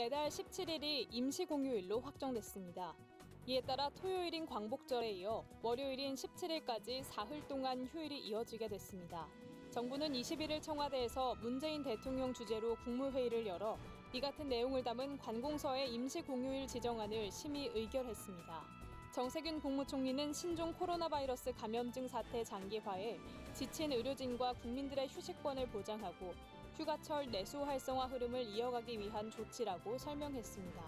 내달 17일이 임시 공휴일로 확정됐습니다. 이에 따라 토요일인 광복절에 이어 월요일인 17일까지 사흘 동안 휴일이 이어지게 됐습니다. 정부는 21일 청와대에서 문재인 대통령 주재로 국무회의를 열어 이 같은 내용을 담은 관공서의 임시 공휴일 지정안을 심의 의결했습니다. 정세균 국무총리는 신종 코로나 바이러스 감염증 사태 장기화에 지친 의료진과 국민들의 휴식권을 보장하고 휴가철 내수 활성화 흐름을 이어가기 위한 조치라고 설명했습니다.